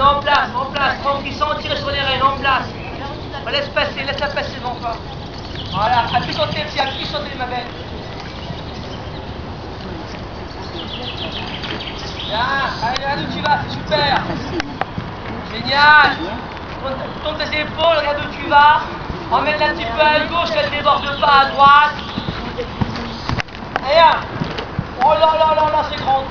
En place, en place, tranquille, sans tirer sur les rênes, en place. Laisse passer, laisse-la passer devant toi. Voilà, appuie sur tes pieds, appuie sur tes ma belle. Bien, regarde où tu vas, c'est super. Génial. Tourne, tes épaules, regarde où tu vas. Emmène-la un petit peu à gauche, qu'elle déborde pas à droite. Et un. Oh là là là là, c'est grand.